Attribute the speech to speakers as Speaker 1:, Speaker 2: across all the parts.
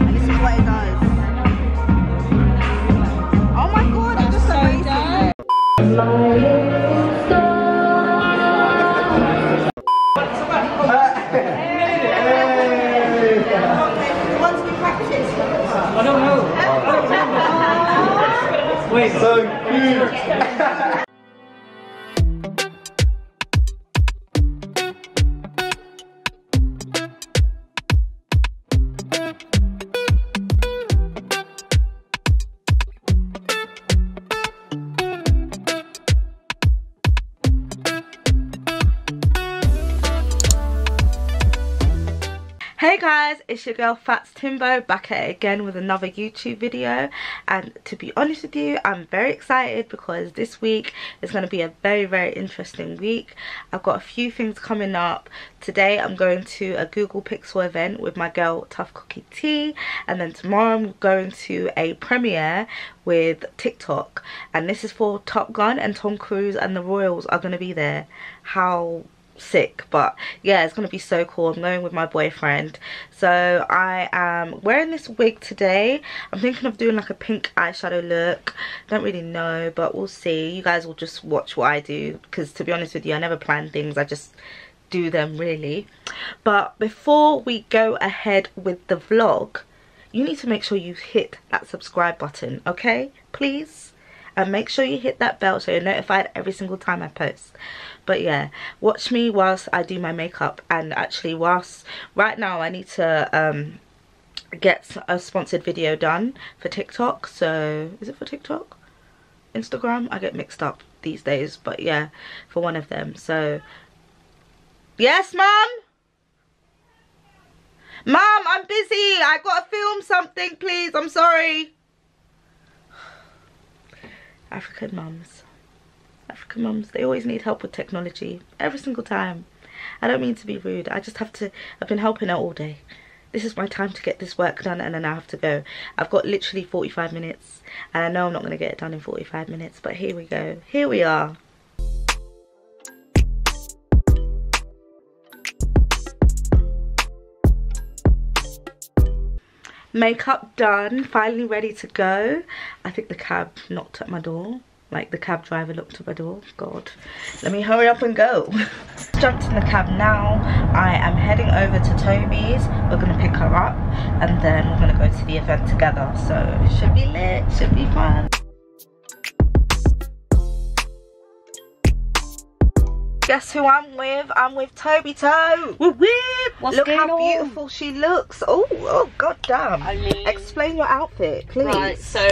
Speaker 1: This is what it does. Hey guys, it's your girl Fats Timbo back at it again with another YouTube video and to be honest with you I'm very excited because this week is going to be a very very interesting week. I've got a few things coming up. Today I'm going to a Google Pixel event with my girl Tough Cookie T and then tomorrow I'm going to a premiere with TikTok and this is for Top Gun and Tom Cruise and the Royals are going to be there. How sick but yeah it's gonna be so cool. I'm going with my boyfriend. So i am wearing this wig today. I'm thinking of doing like a pink eyeshadow look. Don't really know but we'll see. You guys will just watch what i do because to be honest with you i never plan things. I just do them really. But before we go ahead with the vlog you need to make sure you hit that subscribe button okay? Please and make sure you hit that bell so you're notified every single time I post. But yeah watch me whilst I do my makeup. And actually whilst right now I need to um get a sponsored video done for TikTok. So is it for TikTok? Instagram? I get mixed up these days but yeah for one of them. So yes mom mom I'm busy. I gotta film something please. I'm sorry African mums. African mums, they always need help with technology. Every single time. I don't mean to be rude. I just have to, I've been helping her all day. This is my time to get this work done and then I have to go. I've got literally 45 minutes and I know I'm not going to get it done in 45 minutes. But here we go. Here we are. Makeup done finally ready to go. I think the cab knocked at my door. Like the cab driver looked at my door. God. Let me hurry up and go. Jumped in the cab now. I am heading over to toby's. We're gonna pick her up and then we're gonna go to the event together. So it should be lit. Should be fun guess who I'm with? I'm with Toby Toe.
Speaker 2: Whoop, whoop. What's
Speaker 1: Look how
Speaker 2: on?
Speaker 1: beautiful she looks. Oh, oh, god damn.
Speaker 2: I mean-
Speaker 1: Explain your outfit, please.
Speaker 2: Right, so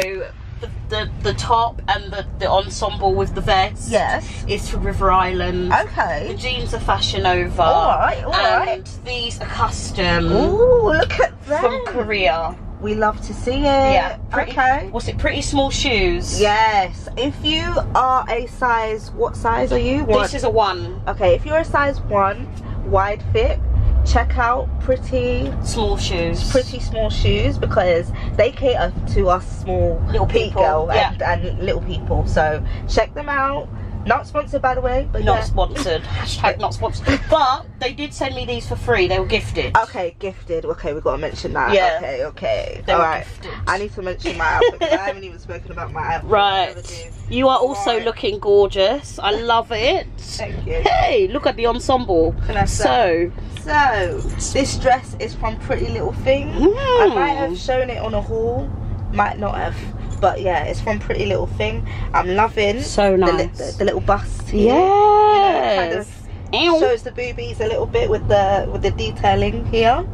Speaker 2: the, the, the top and the, the ensemble with the vest
Speaker 1: Yes.
Speaker 2: is for River Island.
Speaker 1: Okay.
Speaker 2: The jeans are Fashion Nova.
Speaker 1: Alright,
Speaker 2: And
Speaker 1: alright.
Speaker 2: these are custom
Speaker 1: Ooh, look at that.
Speaker 2: from Korea.
Speaker 1: We love to see it.
Speaker 2: Yeah. Pretty,
Speaker 1: Okay.
Speaker 2: What's it? Pretty small shoes.
Speaker 1: Yes. If you are a size, what size are you?
Speaker 2: This is a one.
Speaker 1: Okay, if you're a size one, wide fit, check out Pretty
Speaker 2: Small shoes.
Speaker 1: pretty small shoes because they cater to us small
Speaker 2: Little people,
Speaker 1: girl
Speaker 2: yeah.
Speaker 1: and, and little people so check them out not sponsored by the way but
Speaker 2: Not
Speaker 1: yeah.
Speaker 2: sponsored. Hashtag not sponsored. But they did send me these for free. They were gifted.
Speaker 1: okay gifted okay we gotta mention that
Speaker 2: Yeah.
Speaker 1: okay okay
Speaker 2: They
Speaker 1: all
Speaker 2: were
Speaker 1: right
Speaker 2: gifted.
Speaker 1: i need to mention my outfit i haven't even spoken about my outfit
Speaker 2: Right. You are also
Speaker 1: Right.
Speaker 2: looking gorgeous. I love it.
Speaker 1: thank you
Speaker 2: Hey, look at the ensemble.
Speaker 1: Can I
Speaker 2: So,
Speaker 1: so this dress is from pretty little thing i might
Speaker 2: mm,
Speaker 1: have shown it on a haul might not have but yeah it's from pretty little thing i'm loving
Speaker 2: so
Speaker 1: the,
Speaker 2: nice.
Speaker 1: the, the little bust here. You know, kind of shows the boobies a little bit with the with the detailing here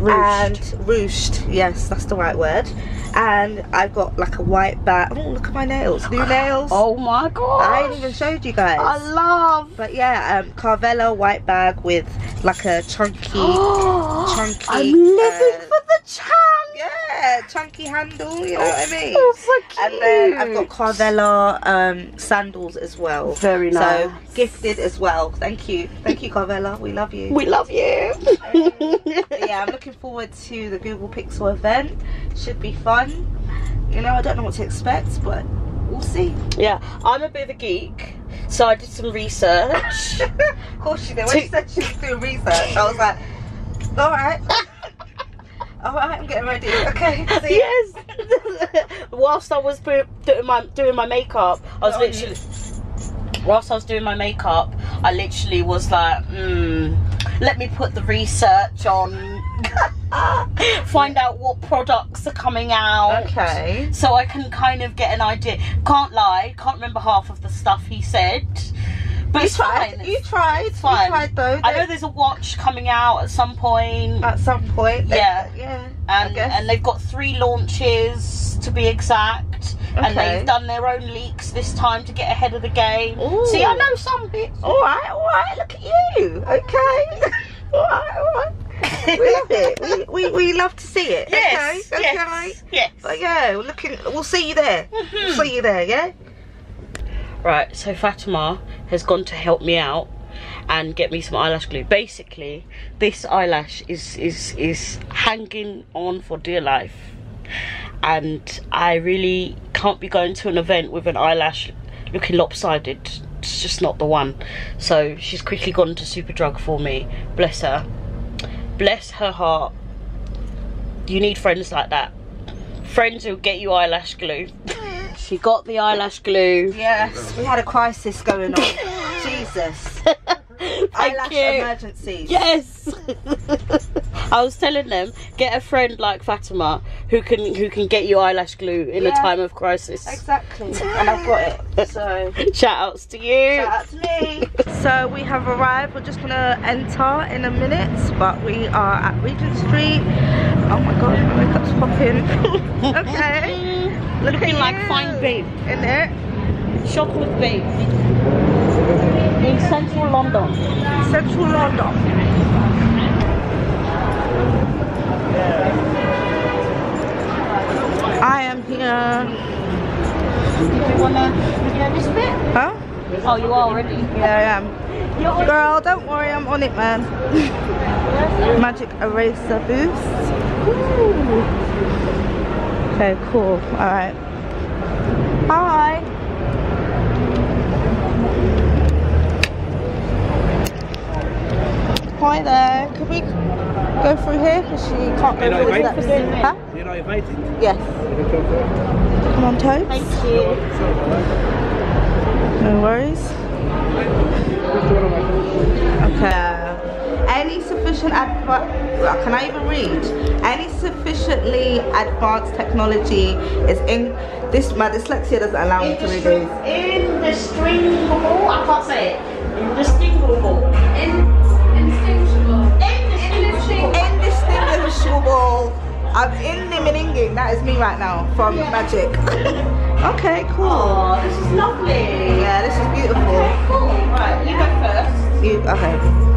Speaker 1: and ruched yes that's the right word and i've got like a white bag oh look at my nails new nails
Speaker 2: oh my god.
Speaker 1: i ain't even showed you guys
Speaker 2: I love.
Speaker 1: but yeah um carvela white bag with like a chunky chunky
Speaker 2: I'm living
Speaker 1: uh,
Speaker 2: for the chunk.
Speaker 1: Yeah chunky handle you know what i mean
Speaker 2: Oh, so cute.
Speaker 1: and then I've got Carvela um, sandals as well.
Speaker 2: Very nice.
Speaker 1: So gifted as well. Thank you. Thank you, Carvela. We love you.
Speaker 2: We love you.
Speaker 1: But yeah, I'm looking forward to the Google Pixel event. Should be fun. You know, I don't know what to expect, but we'll see.
Speaker 2: yeah, I'm a bit of a geek, so I did some research.
Speaker 1: of course she did. When she said she was doing research, I was like, all right. Right, I'm getting ready. Okay. see
Speaker 2: yes. Whilst I was doing my doing my makeup, I was
Speaker 1: Oh,
Speaker 2: literally. Whilst I was doing my makeup, I literally was like, hmm, let me put the research on, find out what products are coming out.
Speaker 1: Okay.
Speaker 2: So I can kind of get an idea. Can't lie, can't remember half of the stuff he said. But
Speaker 1: You tried.
Speaker 2: fine.
Speaker 1: You tried.
Speaker 2: It's fine.
Speaker 1: You tried though.
Speaker 2: I know there's a watch coming out at some point.
Speaker 1: at some point.
Speaker 2: Yeah.
Speaker 1: Yeah.
Speaker 2: And and they've got three launches to be exact and they've done their own leaks this time to get ahead of the game
Speaker 1: Ooh.
Speaker 2: see i know some bits
Speaker 1: All right, all right. Look at you. Okay. all right, all right. We love it. We, we, we love to see it.
Speaker 2: yes
Speaker 1: Okay.
Speaker 2: yes
Speaker 1: Okay.
Speaker 2: yes
Speaker 1: But yeah, we're looking. We'll see you there. We'll
Speaker 2: Mhm.
Speaker 1: see you there. Yeah.
Speaker 2: Right so fatima has gone to help me out and get me some eyelash glue. Basically this eyelash is is is hanging on for dear life. And i really can't be going to an event with an eyelash looking lopsided. It's just not the one. So she's quickly gone to superdrug for me. Bless her. Bless her heart. You need friends like that. Friends who'll get you eyelash glue she got the eyelash glue
Speaker 1: Yes. We had a crisis going on. Jesus. Eyelash
Speaker 2: you.
Speaker 1: emergencies.
Speaker 2: Yes. I was telling them get a friend like Fatima who can who can get you eyelash glue in a time of crisis.
Speaker 1: Exactly. And I've got it. So.
Speaker 2: Shout outs to you.
Speaker 1: Shout out to me. So we have arrived. We're just gonna enter in a minute, but we are at Regent Street. Oh my god, my makeup's popping. okay. Look
Speaker 2: Looking like fine babe.
Speaker 1: In it.
Speaker 2: Chocolate babe. In central London.
Speaker 1: Central London. I am here.
Speaker 2: Do you wanna this bit?
Speaker 1: Huh?
Speaker 2: Oh you are already.
Speaker 1: Yeah, I am. Girl, don't worry, I'm on it, man. Magic eraser boost. Okay, cool. Alright. Hi. Hi there. Could we go through here? Because she can't go
Speaker 3: You
Speaker 1: through
Speaker 3: wait
Speaker 1: the
Speaker 3: for
Speaker 1: steps. Huh?
Speaker 3: You know, invited.
Speaker 1: Yes. Come on, toes.
Speaker 2: Thank you.
Speaker 1: No worries. Okay. Any sufficient can I even read? Any sufficiently advanced technology is in this. My dyslexia doesn't allow me to read these.
Speaker 2: Indistinguishable. I can't say it. Indistinguishable.
Speaker 3: Indistinguishable.
Speaker 2: Indistinguishable.
Speaker 1: I'm in Nimininging. That is me right now from Magic. okay, cool.
Speaker 2: Oh, this is lovely.
Speaker 1: Yeah, this is beautiful.
Speaker 2: Cool. Right, you go first.
Speaker 1: You okay?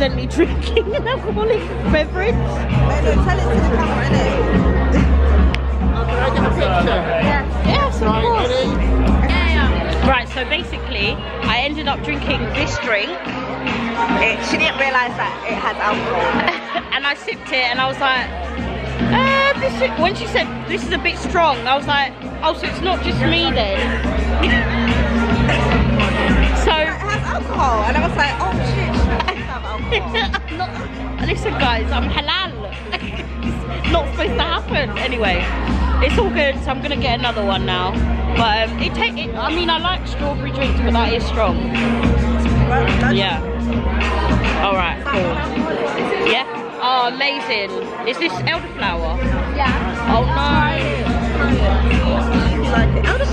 Speaker 2: Accidentally drinking an alcoholic beverage.
Speaker 1: Wait, no, tell it to the camera, innit?
Speaker 2: Yes, of course.
Speaker 3: Yeah.
Speaker 2: Right, so basically, I ended up drinking this drink,
Speaker 1: It, she didn't realise that it had alcohol.
Speaker 2: and I sipped it, and I was like, uh, this is, when she said this is a bit strong, I was like, oh, so it's not just me then. so,
Speaker 1: It has alcohol. And I was like, oh shit, she does have alcohol.
Speaker 2: I'm not, listen, guys, I'm halal. it's not supposed to happen. Anyway, it's all good. So I'm gonna get another one now. But um, it take it. I mean, I like strawberry drinks, but that is strong. Yeah. All right. Cool. Yeah. Oh, amazing. Is this elderflower?
Speaker 3: Yeah.
Speaker 2: Oh no.
Speaker 1: You like it? That's.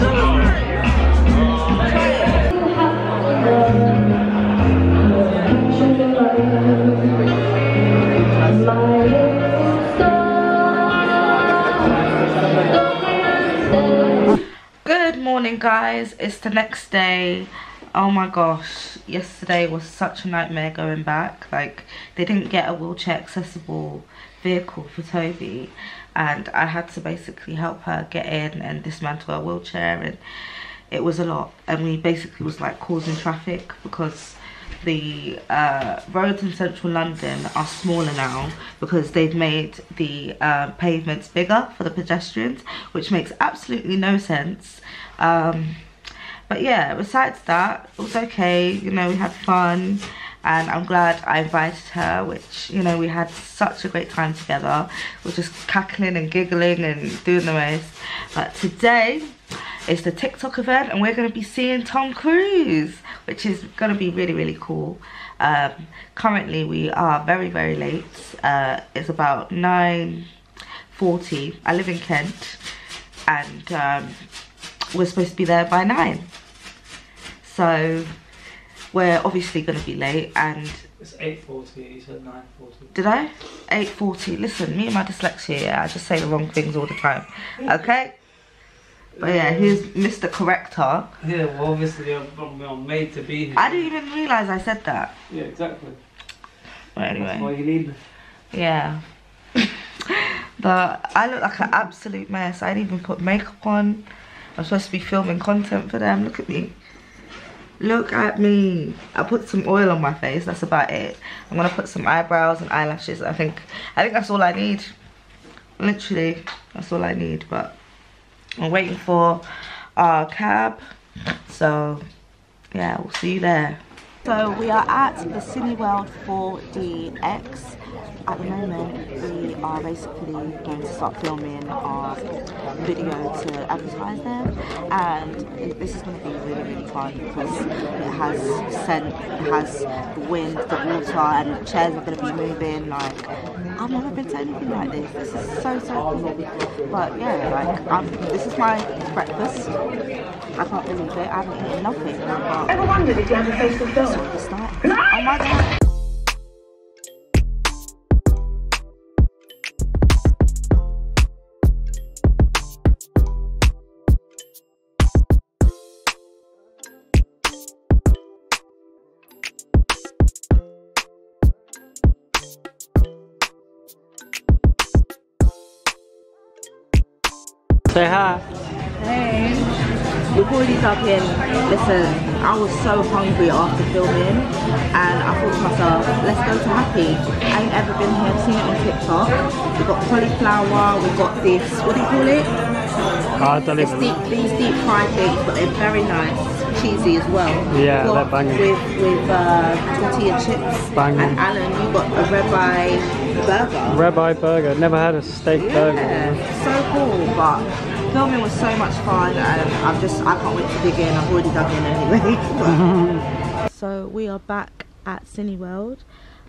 Speaker 1: Try it. Guys, it's the next day. Oh my gosh, yesterday was such a nightmare going back. Like, they didn't get a wheelchair accessible vehicle for Toby, and I had to basically help her get in and dismantle her wheelchair, and it was a lot. And we basically was like causing traffic because the uh, roads in central London are smaller now because they've made the uh, pavements bigger for the pedestrians, which makes absolutely no sense. Um, but yeah, besides that, it was okay. You know, we had fun and I'm glad I invited her, which, you know, we had such a great time together. We are just cackling and giggling and doing the most. But today is the TikTok event and we're going to be seeing Tom Cruise, which is going to be really, really cool. Um, currently, we are very, very late. Uh, it's about 9.40. I live in Kent and um, we're supposed to be there by 9. So we're obviously going to be late and
Speaker 4: It's 8.40, you said 9.40.
Speaker 1: did I? 8.40. Listen, me and my dyslexia, I just say the wrong things all the time. Okay? But yeah, he's Mr. Corrector.
Speaker 4: Yeah, well obviously I'm, I'm, made to be here.
Speaker 1: I didn't even realise I said that.
Speaker 4: Yeah, exactly.
Speaker 1: But
Speaker 4: That's why
Speaker 1: anyway,
Speaker 4: you need me.
Speaker 1: yeah. but I look like an absolute mess. I didn't even put makeup on. I'm supposed to be filming content for them. Look at me. Look at me. I put some oil on my face. That's about it. I'm gonna put some eyebrows and eyelashes. I think I think that's all I need. Literally, that's all I need. But I'm waiting for our cab. So yeah, we'll see you there. So we are at the Cineworld 4DX. At the moment, we are basically going to start filming our video to advertise them, and this is going to be really, really fun because it has scent, it has the wind, the water, and the chairs are going to be moving. Like I've never been to anything like this. This is so so cool. But yeah, like um, this is my breakfast. I can't believe it. I haven't eaten nothing.
Speaker 5: Ever wondered if you had a face of film?
Speaker 1: the. Oh my god.
Speaker 4: Say hi.
Speaker 1: Hey. We've already dug in. Listen, I was so hungry after filming and I thought to myself, let's go to Happy. I ain't ever been here, I've seen it on TikTok. We've got cauliflower, we've got this, what do you call it? It's deep, these deep fried things, but they're very nice, cheesy as well.
Speaker 4: Yeah,
Speaker 1: Got
Speaker 4: they're banging.
Speaker 1: With, with uh, tortilla chips.
Speaker 4: Banging.
Speaker 1: And Alan, you got a ribeye burger.
Speaker 4: Rabbi burger. Never had a steak burger.
Speaker 1: Yeah, so cool. But filming was so much fun, and I'm just I can't wait to dig in. I've already dug in anyway. so we are back at Cineworld,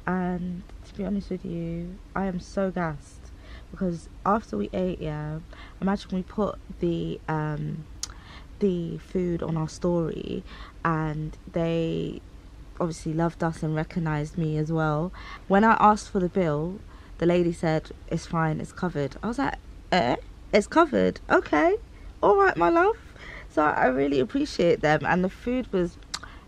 Speaker 1: and to be honest with you, I am so gassed because after we ate, yeah, imagine we put the um the food on our story, and they obviously loved us and recognized me as well. When I asked for the bill, the lady said, It's fine, it's covered. I was like, Eh? It's covered? Okay. Alright, my love. So I really appreciate them, and the food was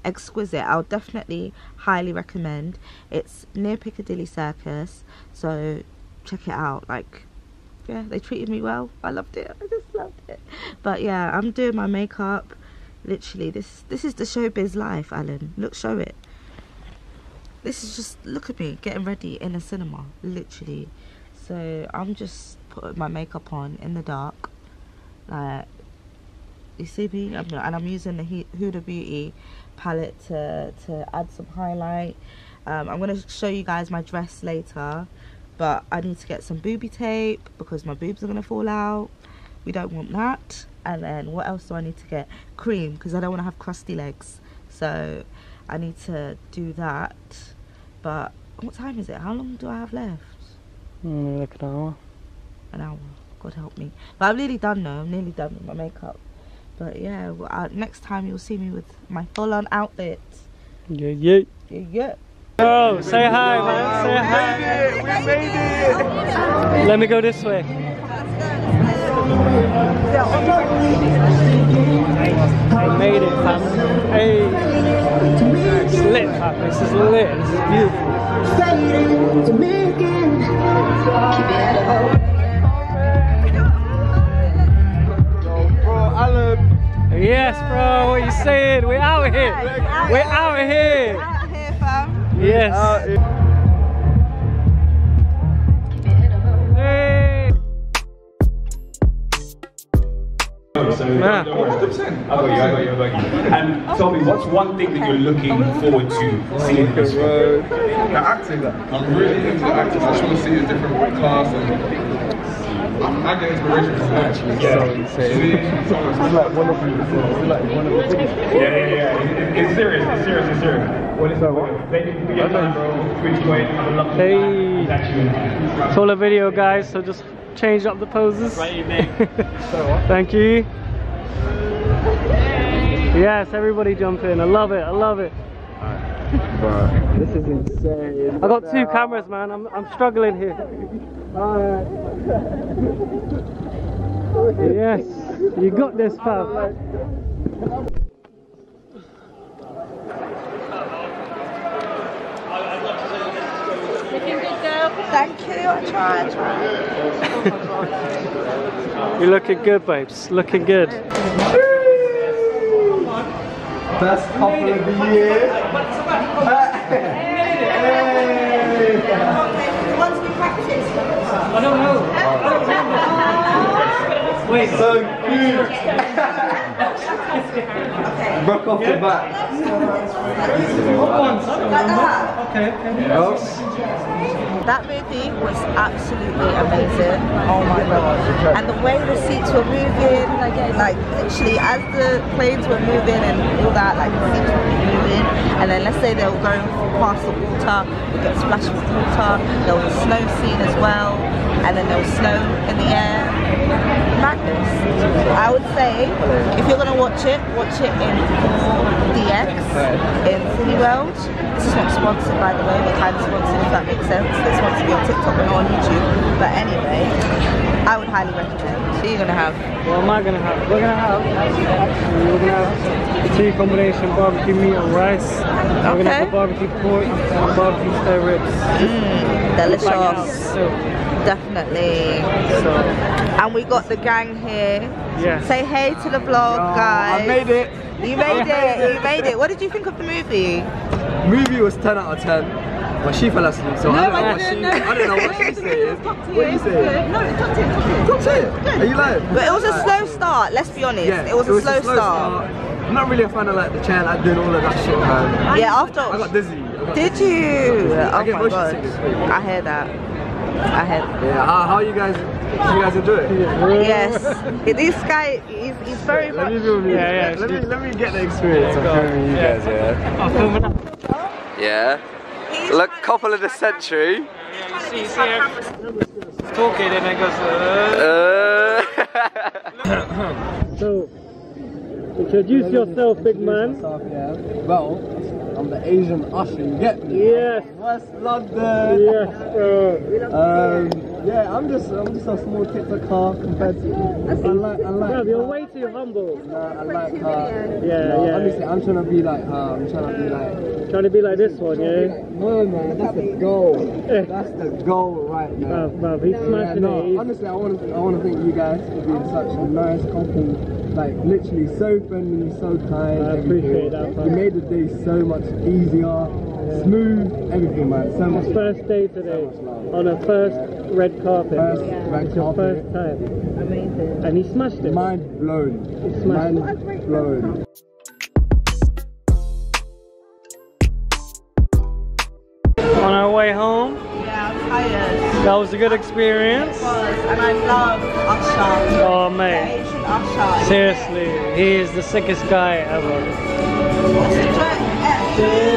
Speaker 1: exquisite. I'll definitely highly recommend. It's near Piccadilly Circus, so check it out. Like, yeah, they treated me well. I loved it. I just loved it. But yeah, I'm doing my makeup. Literally, this this is the showbiz life, Alan. Look, show it. This is just look at me getting ready in a cinema, literally. So I'm just putting my makeup on in the dark, like you see me, I'm, and I'm using the Hu- Huda Beauty palette to to add some highlight. Um, I'm gonna show you guys my dress later, but I need to get some booby tape because my boobs are gonna fall out. We don't want that. And then what else do I need to get? Cream because I don't want to have crusty legs. So I need to do that. But what time is it? How long do I have left?
Speaker 4: Mm, look at that.
Speaker 1: An hour. God help me. But I'm nearly done now. I'm nearly done with my makeup. But yeah, well, uh, next time you'll see me with my full-on outfit.
Speaker 4: Yeah, yeah.
Speaker 1: Yeah, yeah.
Speaker 4: Oh, say hi, man. Say hi. We made it. We made it. Let me go this way. I made it, fam. Hey. It's lit, fam. This is lit. This is beautiful.
Speaker 5: Bro, Alan.
Speaker 4: Yes, bro. What you saying? We're out here. We're out here.
Speaker 1: Out here, fam.
Speaker 4: Yes. Nah.
Speaker 6: 100%. I got you, I got you, I got you. And oh. tell me, what's one thing that you're looking oh. forward to seeing this year?
Speaker 5: The acting. I'm really into acting. I just want to see a different class and I, I get inspiration from that.
Speaker 6: Yeah.
Speaker 5: so insane. It's like one of the, it's like one of the.
Speaker 6: Yeah, yeah, yeah. It- It's serious, it's serious, it's serious. What is that? Thank you for your time, bro. Good joy. Have a lovely
Speaker 4: Hey.
Speaker 6: time. Thank you.
Speaker 4: It's all a video, guys, so just change up the poses. Thank you. Yes, everybody jump in. I love it. I love it.
Speaker 5: This is insane.
Speaker 4: I got two cameras, man. I'm, I'm struggling here. Alright. Yes, you got this, fam.
Speaker 1: Thank you. I try, I try.
Speaker 4: You're looking good, babes. Looking good.
Speaker 5: Best couple of the year.
Speaker 1: Once we practice.
Speaker 5: So good. Broke off the back. Oh,
Speaker 1: That movie was absolutely amazing. Oh my god. And the way the seats were moving, like, like literally as the planes were moving and all that, like the seats were moving. And then let's say they were going past the water, we get splashed with water. There was a snow scene as well. And then there was snow in the air. Madness. I would say if you're gonna watch it, watch it in 4DX in Cineworld. This is not sponsored by the way, we're kind of sponsored if that makes sense. This wants to be on TikTok and not on YouTube. But anyway, I would highly recommend. So you're gonna have?
Speaker 4: What am I gonna have? We're gonna have we're gonna have tea combination barbecue meat and rice. We're gonna have barbecue pork and barbecue spare ribs.
Speaker 1: Mm,
Speaker 4: delicious. It out. So,
Speaker 1: Definitely.
Speaker 4: so
Speaker 1: And we got the gang here.
Speaker 4: Yes.
Speaker 1: Say hey to the vlog, guys.
Speaker 5: I made it.
Speaker 1: You made it. You made it. What did you think of the movie?
Speaker 5: Movie was 10 out of 10. But she fell asleep, so I don't know
Speaker 1: I
Speaker 5: what she,
Speaker 1: know.
Speaker 5: I don't know what she said. What you saying?
Speaker 1: No, it's not it.
Speaker 5: Don't say it. Are you lying?
Speaker 1: But it was a slow start. Let's be honest.
Speaker 5: Yeah,
Speaker 1: it was a slow, start.
Speaker 5: I'm not really a fan of like the chair, like doing all of that shit, man.
Speaker 1: Yeah, after.
Speaker 5: I got dizzy. I got
Speaker 1: Did
Speaker 5: dizzy.
Speaker 1: you?
Speaker 5: I
Speaker 1: Oh
Speaker 5: get
Speaker 1: my
Speaker 5: motion
Speaker 1: god.
Speaker 5: sickness.
Speaker 1: I hear that. I hear.
Speaker 5: Yeah, how, how you guys? Did you guys enjoy it?
Speaker 1: Yes. This guy, he's, he's very
Speaker 5: Let
Speaker 1: much.
Speaker 5: me film you.
Speaker 4: Yeah, yeah,
Speaker 5: Let me let me get the experience of filming you guys. Yeah.
Speaker 4: I'll film it up.
Speaker 5: Yeah.
Speaker 1: he's
Speaker 5: Look, couple of the
Speaker 1: fix
Speaker 5: century.
Speaker 4: You see, see her talking and then goes. Uh.
Speaker 5: Uh.
Speaker 4: So, introduce yourself, big man.
Speaker 5: Well, I'm the Asian usher. You get me?
Speaker 4: Yes,
Speaker 5: West London.
Speaker 4: yes, bro.
Speaker 5: Um, yeah, I'm just I'm just a small TikToker compared to I like I like
Speaker 4: Bruv, you're way too humble.
Speaker 5: Nah, I like her.
Speaker 4: Yeah,
Speaker 5: no,
Speaker 4: yeah.
Speaker 5: Honestly, I'm trying to be like her. I'm trying to be like.
Speaker 4: Trying to be like this one, yeah?
Speaker 5: No, man, that's the goal. That's the goal right now.
Speaker 4: Bruv, bruv, he's
Speaker 5: Yeah,
Speaker 4: smashing
Speaker 5: no,
Speaker 4: it.
Speaker 5: Honestly, I want to I want to thank you guys for being such a nice couple. Like literally so friendly, so kind.
Speaker 4: I appreciate that,
Speaker 5: You made the day so much easier, smooth, everything, man. So much.
Speaker 4: First day today on a first red carpet.
Speaker 5: First red
Speaker 4: It's your
Speaker 5: carpet.
Speaker 4: first time.
Speaker 1: Amazing.
Speaker 4: And he smashed it.
Speaker 5: Mind blown.
Speaker 4: It's smashed.
Speaker 5: Mind blown.
Speaker 4: On our way home,
Speaker 1: Yeah, I'm tired.
Speaker 4: That was a good experience.
Speaker 1: Was, and I love Usher.
Speaker 4: Oh,
Speaker 1: The
Speaker 4: mate.
Speaker 1: Asian Usher.
Speaker 4: Seriously, he is the sickest guy ever.
Speaker 1: What's the joke?